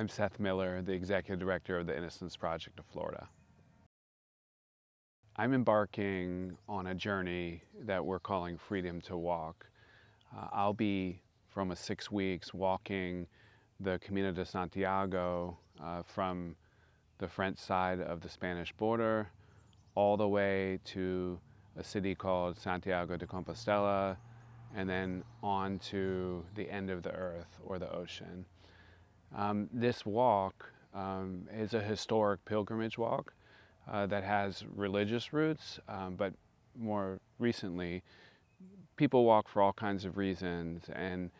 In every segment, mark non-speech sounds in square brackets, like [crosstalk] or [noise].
I'm Seth Miller, the Executive Director of the Innocence Project of Florida. I'm embarking on a journey that we're calling Freedom to Walk. Uh, I'll be, from a six weeks, walking the Camino de Santiago uh, from the French side of the Spanish border all the way to a city called Santiago de Compostela and then on to the end of the earth or the ocean. Um, this walk um, is a historic pilgrimage walk uh, that has religious roots, um, but more recently, people walk for all kinds of reasons, and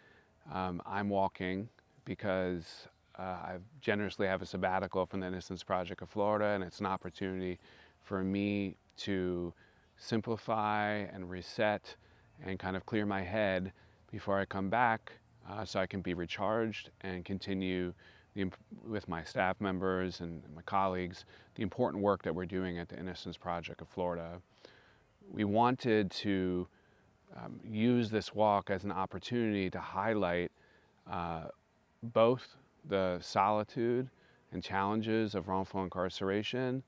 um, I'm walking because uh, I generously have a sabbatical from the Innocence Project of Florida, and it's an opportunity for me to simplify and reset and kind of clear my head before I come back uh, so I can be recharged and continue the, with my staff members and my colleagues the important work that we're doing at the Innocence Project of Florida. We wanted to um, use this walk as an opportunity to highlight uh, both the solitude and challenges of wrongful incarceration,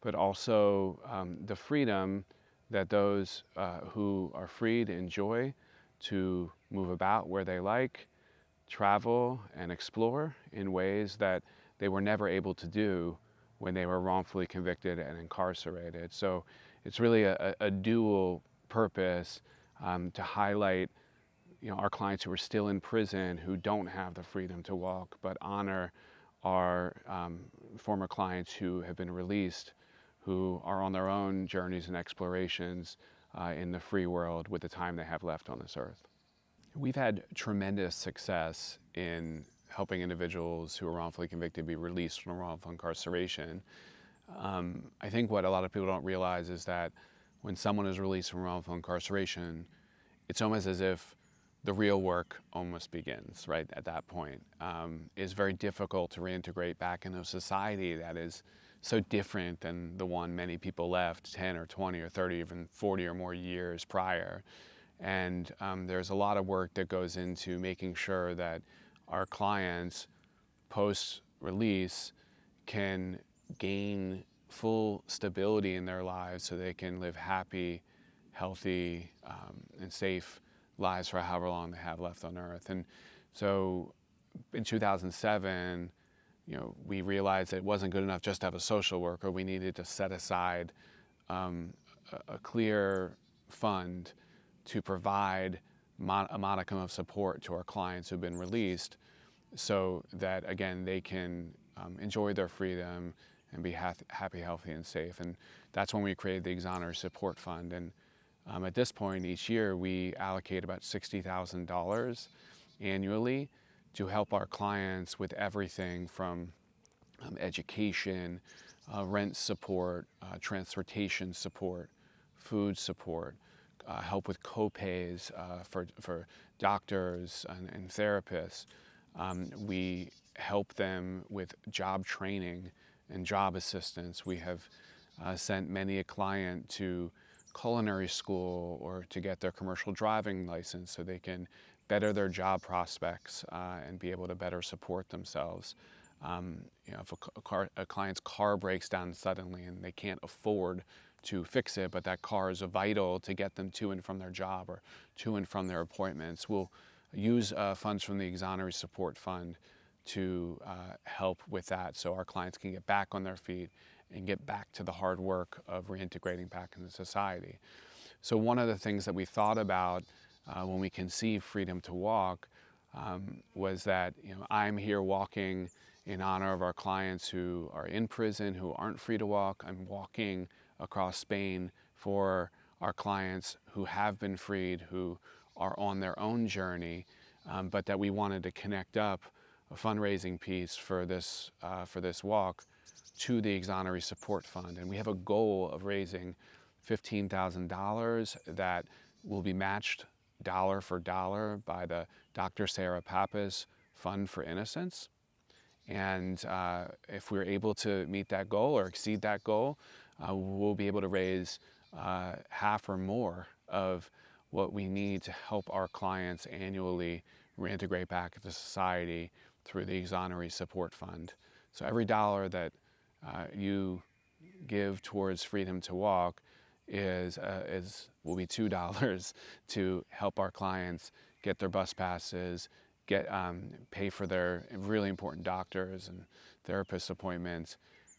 but also um, the freedom that those uh, who are freed enjoy to move about where they like, travel and explore in ways that they were never able to do when they were wrongfully convicted and incarcerated. So it's really a, a dual purpose um, to highlight you know, our clients who are still in prison who don't have the freedom to walk, but honor our um, former clients who have been released who are on their own journeys and explorations uh, in the free world with the time they have left on this earth. We've had tremendous success in helping individuals who are wrongfully convicted be released from wrongful incarceration. Um, I think what a lot of people don't realize is that when someone is released from wrongful incarceration, it's almost as if the real work almost begins right at that point. Um, it's very difficult to reintegrate back into a society that is so different than the one many people left 10 or 20 or 30, even 40 or more years prior. And um, there's a lot of work that goes into making sure that our clients post release can gain full stability in their lives so they can live happy, healthy, um, and safe lives for however long they have left on earth. And so in 2007, you know, we realized it wasn't good enough just to have a social worker. We needed to set aside um, a, a, clear fund to provide mon a modicum of support to our clients who've been released so that, again, they can um, enjoy their freedom and be ha happy, healthy, and safe. And that's when we created the Exoneree Support Fund. And um, at this point, each year, we allocate about $60,000 annually to help our clients with everything from um, education, uh, rent support, uh, transportation support, food support, uh, help with copays uh, for, for doctors and, and therapists. Um, we help them with job training and job assistance. We have uh, sent many a client to culinary school or to get their commercial driving license so they can better their job prospects uh, and be able to better support themselves. Um, you know, if a, car, a, client's car breaks down suddenly and they can't afford to fix it, but that car is vital to get them to and from their job or to and from their appointments, we'll use uh, funds from the Exoneree Support Fund to uh, help with that so our clients can get back on their feet and get back to the hard work of reintegrating back into society. So one of the things that we thought about uh, when we conceived Freedom to Walk um, was that you know I'm here walking in honor of our clients who are in prison, who aren't free to walk. I'm walking across Spain for our clients who have been freed, who are on their own journey, um, but that we wanted to connect up a fundraising piece for this, uh, for this walk to the Exoneree Support Fund. And we have a goal of raising $15,000 that will be matched dollar for dollar by the Dr. Sarah Pappas Fund for Innocence. And uh, if we're able to meet that goal or exceed that goal, uh, we'll be able to raise uh, half or more of what we need to help our clients annually reintegrate back into society through the Exoneree Support Fund. So every dollar that uh, you give towards Freedom to Walk is, uh, is will be two dollars to help our clients get their bus passes, get um, pay for their really important doctors and therapist appointments,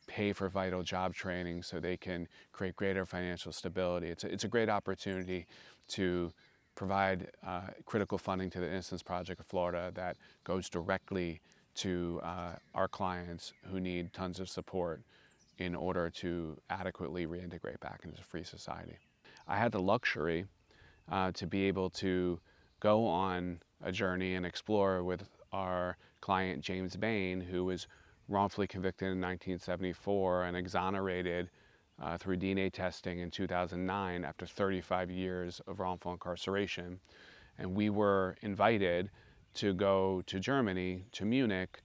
pay for vital job training so they can create greater financial stability. It's a, it's a great opportunity to provide uh, critical funding to the Innocence Project of Florida that goes directly to uh, our clients who need tons of support in order to adequately reintegrate back into free society. I had the luxury uh, to be able to go on a journey and explore with our client James Bain, who was wrongfully convicted in 1974 and exonerated uh, through DNA testing in 2009 after 35 years of wrongful incarceration. And we were invited to go to Germany, to Munich,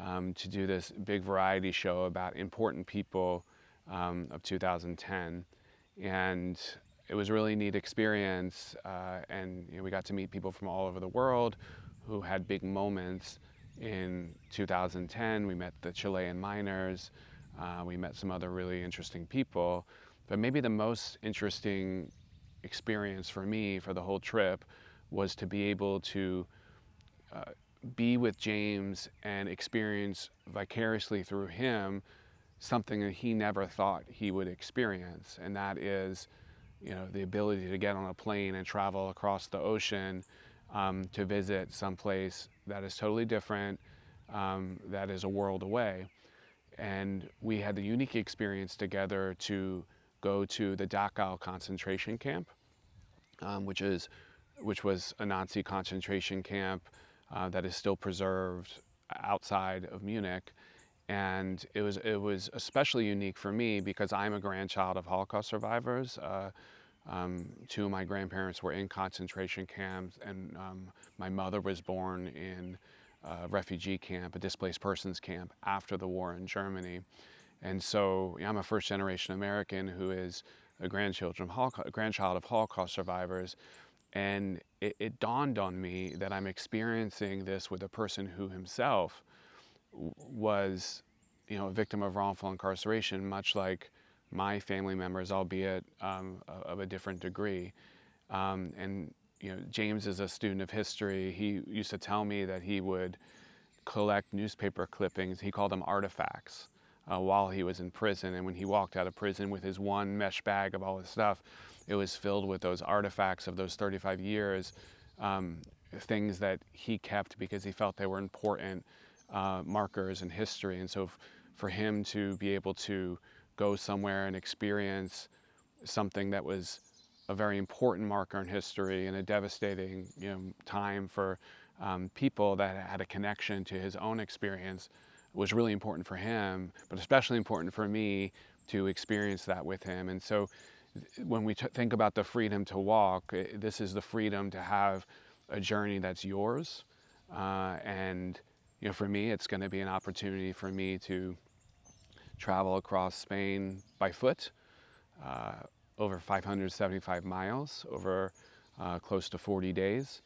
um, to do this big variety show about important people um, of 2010. And it was a really neat experience. Uh, and you know, we got to meet people from all over the world who had big moments in 2010. We met the Chilean miners. Uh, we met some other really interesting people. But maybe the most interesting experience for me for the whole trip was to be able to uh, be with James and experience vicariously through him something that he never thought he would experience. And that is, you know, the ability to get on a plane and travel across the ocean um, to visit someplace that is totally different, um, that is a world away. And we had the unique experience together to go to the Dachau concentration camp, um, which is which was a Nazi concentration camp uh, that is still preserved outside of Munich. And it was, it was especially unique for me because I'm a grandchild of Holocaust survivors. Uh, um, two of my grandparents were in concentration camps, and um, my mother was born in a refugee camp, a displaced persons camp, after the war in Germany. And so I'm a first generation American who is a grandchild of Holocaust survivors. And it, it, dawned on me that I'm experiencing this with a person who himself was, you know, a victim of wrongful incarceration, much like my family members, albeit um, of a different degree. Um, and you know, James is a student of history. He used to tell me that he would collect newspaper clippings. He called them artifacts uh, while he was in prison. And when he walked out of prison with his one mesh bag of all his stuff, it was filled with those artifacts of those 35 years, um, things that he kept because he felt they were important uh, markers in history. And so for him to be able to go somewhere and experience something that was a very important marker in history and a devastating you know, time for um, people that had a connection to his own experience was really important for him, but especially important for me to experience that with him. And so when we think about the freedom to walk, this is the freedom to have a journey that's yours. Uh, and you know, for me, it's going to be an opportunity for me to travel across Spain by foot, uh, over 575 miles, over uh, close to 40 days,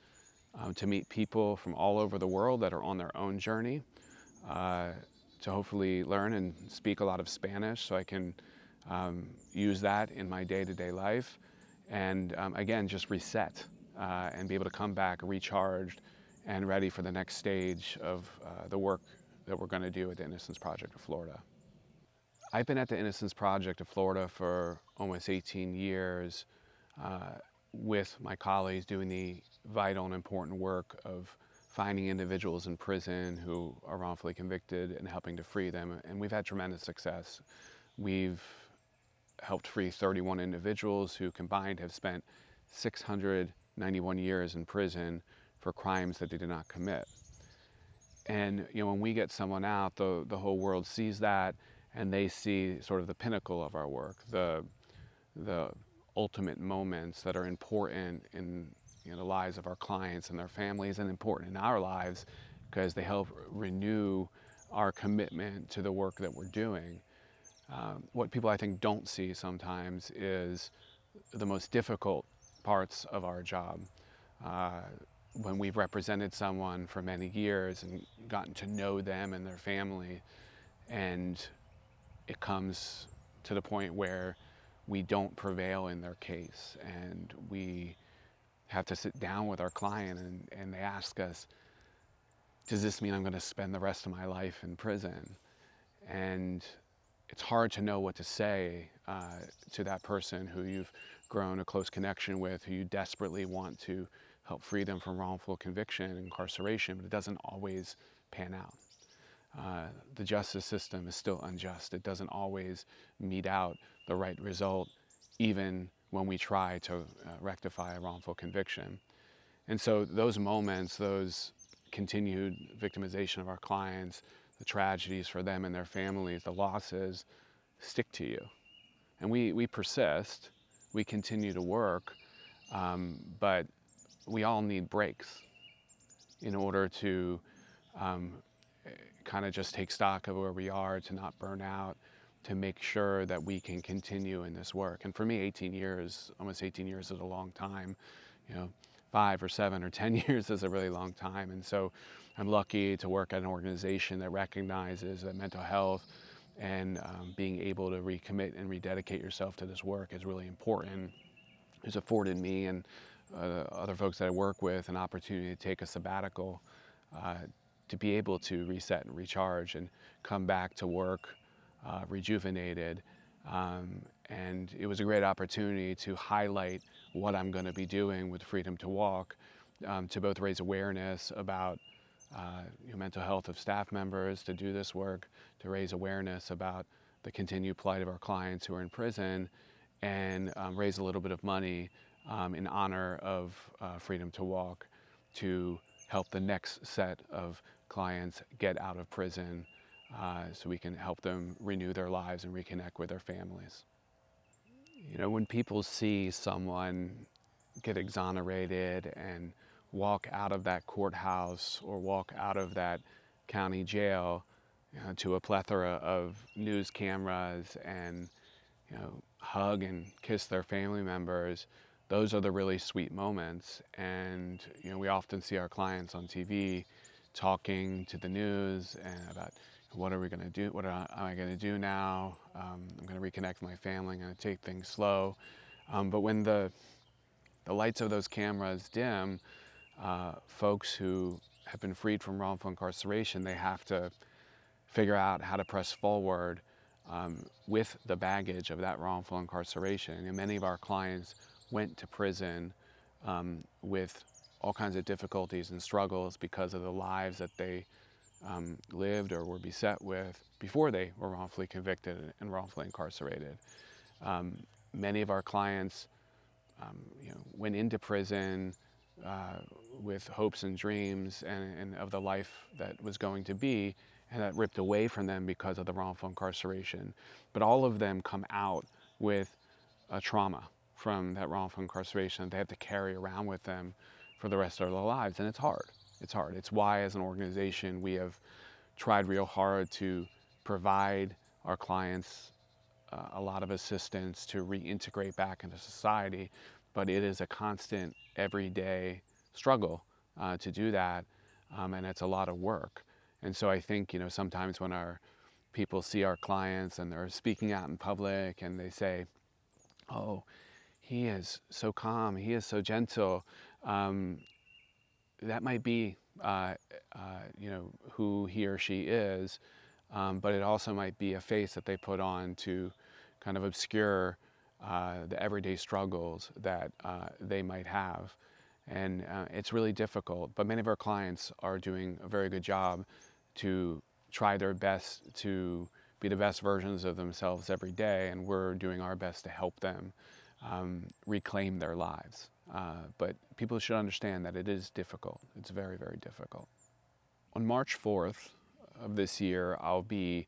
um, to meet people from all over the world that are on their own journey, uh, to hopefully learn and speak a lot of Spanish so I can um, use that in my day-to-day life, and um, again, just reset uh, and be able to come back recharged and ready for the next stage of uh, the work that we're going to do at the Innocence Project of Florida. I've been at the Innocence Project of Florida for almost 18 years uh, with my colleagues doing the vital and important work of finding individuals in prison who are wrongfully convicted and helping to free them. And we've had tremendous success. We've helped free 31 individuals who combined have spent 691 years in prison for crimes that they did not commit. And you know, when we get someone out, the, the whole world sees that and they see sort of the pinnacle of our work, the, the ultimate moments that are important in you know, the lives of our clients and their families and important in our lives because they help renew our commitment to the work that we're doing. Um, what people I think don't see sometimes is the most difficult parts of our job. Uh, when we've represented someone for many years and gotten to know them and their family, and it comes to the point where we don't prevail in their case and we have to sit down with our client and, and they ask us, does this mean I'm going to spend the rest of my life in prison? And it's hard to know what to say uh, to that person who you've grown a close connection with, who you desperately want to help free them from wrongful conviction and incarceration, but it doesn't always pan out. Uh, the justice system is still unjust. It doesn't always mete out the right result, even when we try to uh, rectify a wrongful conviction. And so those moments, those continued victimization of our clients, the tragedies for them and their families, the losses, stick to you. And we, we persist, we continue to work, um, but we all need breaks in order to um, kind of just take stock of where we are, to not burn out, to make sure that we can continue in this work. And for me, 18 years, almost 18 years is a long time. You know, five or seven or 10 [laughs] years is a really long time. And so I'm lucky to work at an organization that recognizes that mental health and um, being able to recommit and rededicate yourself to this work is really important. It's afforded me and uh, other folks that I work with an opportunity to take a sabbatical uh, to be able to reset and recharge and come back to work uh, rejuvenated. Um, and it was a great opportunity to highlight what I'm going to be doing with Freedom to Walk um, to both raise awareness about uh, you mental health of staff members, to do this work, to raise awareness about the continued plight of our clients who are in prison, and um, raise a little bit of money um, in honor of uh, Freedom to Walk to help the next set of clients get out of prison uh, so we can help them renew their lives and reconnect with their families. You know, when people see someone get exonerated and walk out of that courthouse or walk out of that county jail you know, to a plethora of news cameras and you know, hug and kiss their family members, those are the really sweet moments. And you know, we often see our clients on TV talking to the news and about what are we going to do? What am I going to do now? Um, I'm going to reconnect with my family. I'm going to take things slow. Um, but when the the lights of those cameras dim, uh, folks who have been freed from wrongful incarceration, they have to figure out how to press forward um, with the baggage of that wrongful incarceration. And many of our clients went to prison um, with all kinds of difficulties and struggles because of the lives that they um, lived or were beset with before they were wrongfully convicted and wrongfully incarcerated. Um, many of our clients um, you know, went into prison uh, with hopes and dreams and, and, of the life that was going to be, and that ripped away from them because of the wrongful incarceration. But all of them come out with a trauma from that wrongful incarceration that they have to carry around with them for the rest of their lives, and it's hard. It's hard. It's why, as an organization, we have tried real hard to provide our clients uh, a lot of assistance to reintegrate back into society, but it is a constant, everyday struggle uh, to do that, um, and it's a lot of work. And so I think, you know, sometimes when our people see our clients and they're speaking out in public and they say, oh, he is so calm, he is so gentle, um, that might be, uh, uh, you know, who he or she is, um, but it also might be a face that they put on to kind of obscure uh, the everyday struggles that uh, they might have. And uh, it's really difficult, but many of our clients are doing a very good job to try their best to be the best versions of themselves every day, and we're doing our best to help them um, reclaim their lives. Uh, but people should understand that it is difficult. It's very, very difficult. On March 4th of this year, I'll be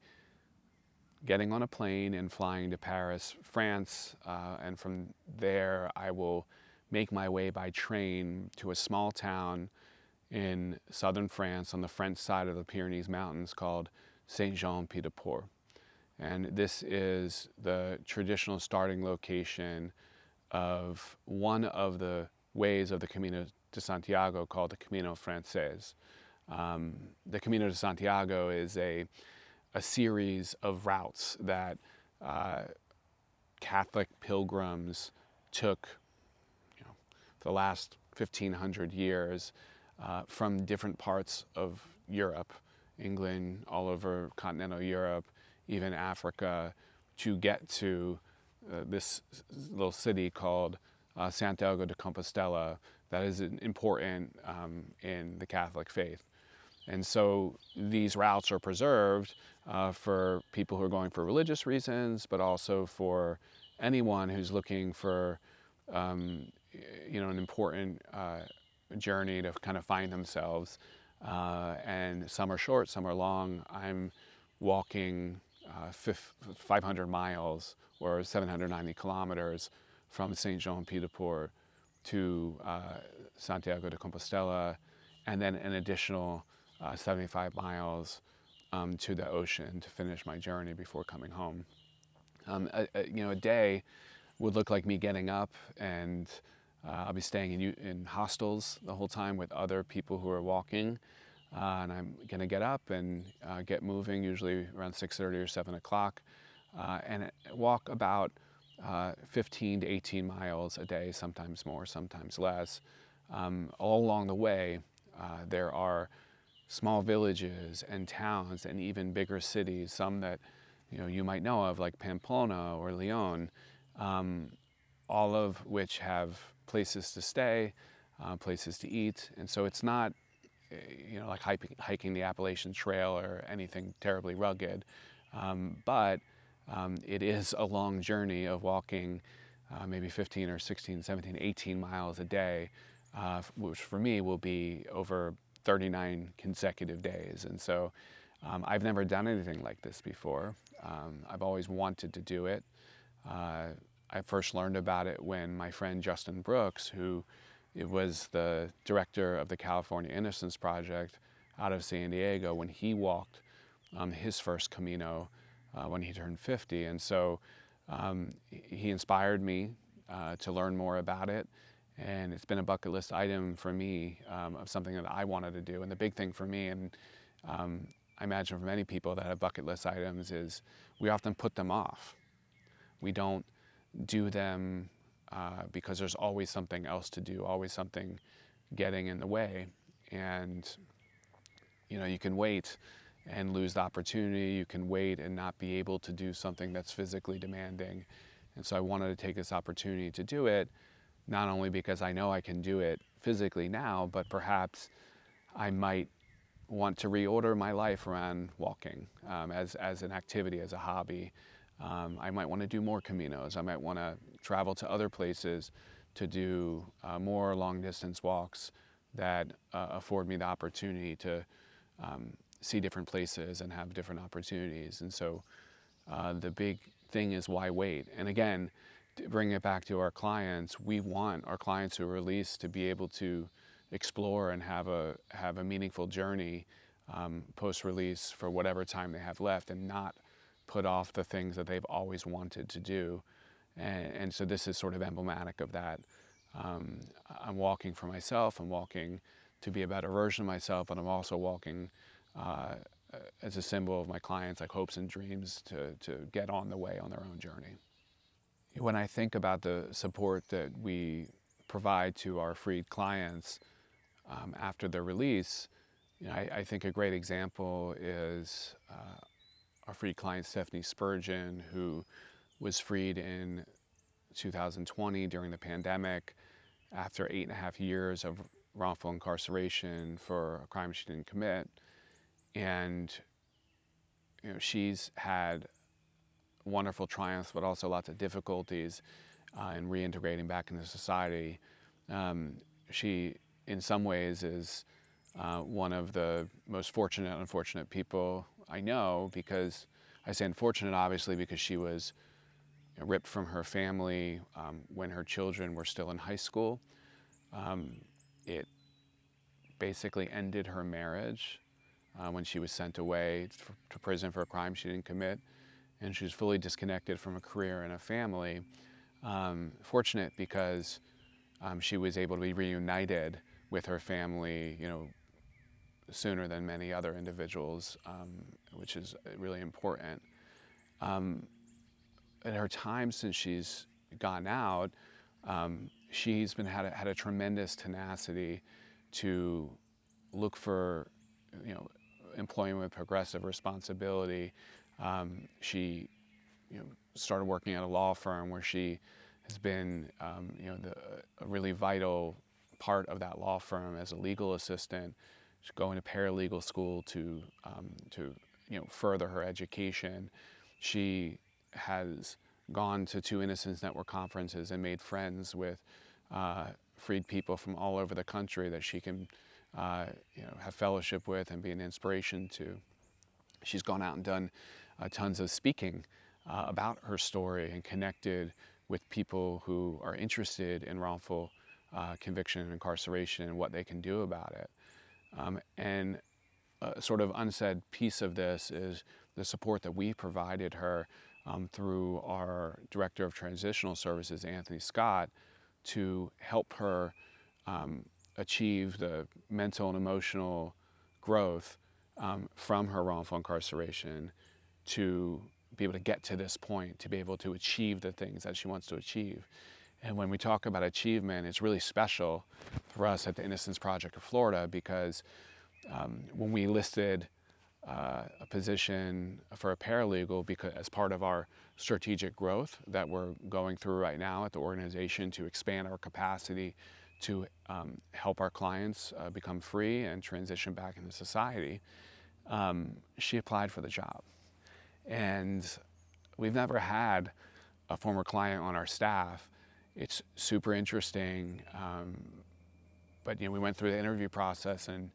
getting on a plane and flying to Paris, France, uh, and from there I will make my way by train to a small town in southern France on the French side of the Pyrenees Mountains called Saint-Jean-Pied-de-Port. And this is the traditional starting location of one of the ways of the Camino de Santiago called the Camino Frances. Um, the Camino de Santiago is a, a series of routes that uh, Catholic pilgrims took you know, the last 1500 years uh, from different parts of Europe, England, all over continental Europe, even Africa, to get to uh, this little city called uh, Santiago de Compostela that is important um, in the Catholic faith. And so these routes are preserved uh, for people who are going for religious reasons, but also for anyone who's looking for, um, you know, an important uh, journey to kind of find themselves. Uh, and some are short, some are long. I'm walking uh, 500 miles or 790 kilometers from Saint Jean Pied de Port to uh, Santiago de Compostela, and then an additional uh, 75 miles um, to the ocean to finish my journey before coming home. Um, a, a, you know, a day would look like me getting up and uh, I'll be staying in, in hostels the whole time with other people who are walking. Uh, and I'm going to get up and uh, get moving, usually around 6.30 or 7 o'clock, uh, and walk about uh, 15 to 18 miles a day, sometimes more, sometimes less. Um, all along the way, uh, there are small villages and towns and even bigger cities, some that you know you might know of, like Pamplona or Leon, um, all of which have places to stay, uh, places to eat, and so it's not eh, you know like hiking, hiking the Appalachian Trail or anything terribly rugged, um, but um, it is a long journey of walking uh, maybe 15 or 16, 17, 18 miles a day, uh, which for me will be over 39 consecutive days. And so um, I've never done anything like this before. Um, I've always wanted to do it. Uh, I first learned about it when my friend Justin Brooks, who was the director of the California Innocence Project out of San Diego, when he walked um, his first Camino uh, when he turned 50. And so um, he inspired me uh, to learn more about it. And it's been a bucket list item for me um, of something that I wanted to do. And the big thing for me, and um, I imagine for many people that have bucket list items, is we often put them off. We don't do them uh, because there's always something else to do, always something getting in the way. And, you know, you can wait and lose the opportunity. You can wait and not be able to do something that's physically demanding. And so I wanted to take this opportunity to do it, not only because I know I can do it physically now, but perhaps I might want to reorder my life around walking um, as, as an activity, as a hobby. Um, I might want to do more Caminos. I might want to travel to other places to do uh, more long distance walks that uh, afford me the opportunity to um, see different places and have different opportunities. And so uh, the big thing is why wait? And again, bring it back to our clients, we want our clients who release to be able to explore and have a, have a meaningful journey um, post-release for whatever time they have left and not put off the things that they've always wanted to do. And, and so this is sort of emblematic of that. Um, I'm walking for myself, I'm walking to be a better version of myself, and I'm also walking uh, as a symbol of my clients, like hopes and dreams to, to get on the way on their own journey. When I think about the support that we provide to our freed clients um, after their release, you know, I, I, think a great example is uh, our freed client Stephanie Spurgeon, who was freed in 2020 during the pandemic after eight and a half years of wrongful incarceration for a crime she didn't commit. And you know, she's had wonderful triumphs, but also lots of difficulties uh, in reintegrating back into society. Um, she, in some ways, is uh, one of the most fortunate unfortunate people I know because I say unfortunate, obviously, because she was ripped from her family um, when her children were still in high school. Um, it basically ended her marriage uh, when she was sent away to prison for a crime she didn't commit. And she was fully disconnected from a career and a family. Um, fortunate because um, she was able to be reunited with her family, you know, sooner than many other individuals, um, which is really important. Um, in her time since she's gone out, um, she's been had a, had a tremendous tenacity to look for, you know, employment with progressive responsibility. Um, she, you know, started working at a law firm where she has been, um, you know, the, a really vital part of that law firm as a legal assistant. She's going to paralegal school to, um, to, you know, further her education. She has gone to two Innocence Network conferences and made friends with uh, freed people from all over the country that she can uh, you know, have fellowship with and be an inspiration to. She's gone out and done tons of speaking uh, about her story and connected with people who are interested in wrongful uh, conviction and incarceration and what they can do about it. Um, and a sort of unsaid piece of this is the support that we provided her um, through our Director of Transitional Services, Anthony Scott, to help her um, achieve the mental and emotional growth um, from her wrongful incarceration to be able to get to this point, to be able to achieve the things that she wants to achieve. And when we talk about achievement, it's really special for us at the Innocence Project of Florida because um, when we listed uh, a position for a paralegal because as part of our strategic growth that we're going through right now at the organization to expand our capacity to um, help our clients uh, become free and transition back into society, um, she applied for the job. And we've never had a former client on our staff. It's super interesting. Um, but you know, we went through the interview process and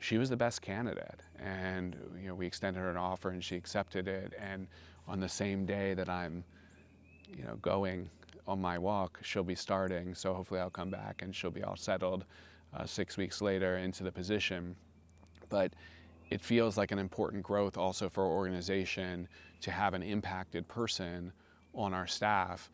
she was the best candidate. And you know, we extended her an offer and she accepted it. And on the same day that I'm, you know, going on my walk, she'll be starting. So hopefully I'll come back and she'll be all settled uh, six weeks later into the position. But it feels like an important growth also for our organization to have an impacted person on our staff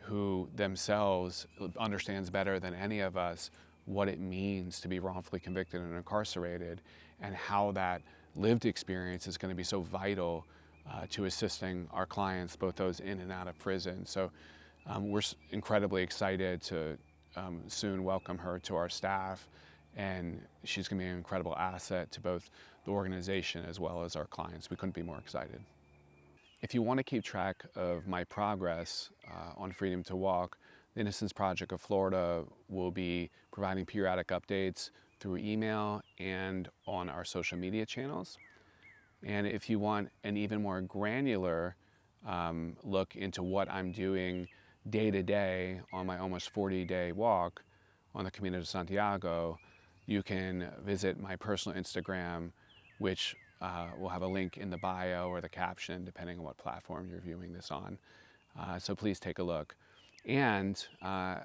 who themselves understands better than any of us what it means to be wrongfully convicted and incarcerated and how that lived experience is going to be so vital uh, to assisting our clients, both those in and out of prison. So um, we're incredibly excited to um, soon welcome her to our staff and she's going to be an incredible asset to both the organization as well as our clients. We couldn't be more excited. If you want to keep track of my progress uh, on Freedom to Walk, the Innocence Project of Florida will be providing periodic updates through email and on our social media channels. And if you want an even more granular um, look into what I'm doing day to day on my almost 40 day walk on the Camino de Santiago, you can visit my personal Instagram, which uh, will have a link in the bio or the caption, depending on what platform you're viewing this on. Uh, so please take a look. And uh,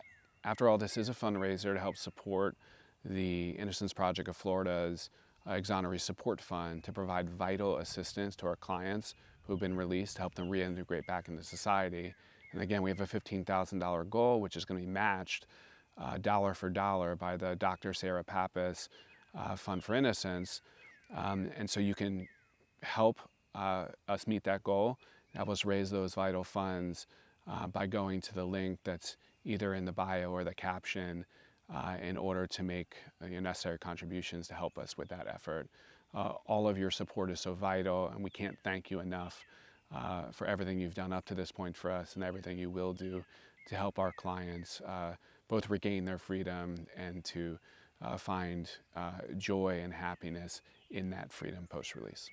after all, this is a fundraiser to help support the Innocence Project of Florida's uh, Exoneree Support Fund to provide vital assistance to our clients who have been released to help them reintegrate back into society. And again, we have a $15,000 goal, which is going to be matched uh, dollar for dollar by the Dr. Sarah Pappas uh, Fund for Innocence. Um, and so you can help uh, us meet that goal, help us raise those vital funds uh, by going to the link that's either in the bio or the caption uh, in order to make uh, your necessary contributions to help us with that effort. Uh, all of your support is so vital and we can't thank you enough uh, for everything you've done up to this point for us and everything you will do to help our clients both regain their freedom and to find joy and happiness in that freedom post-release.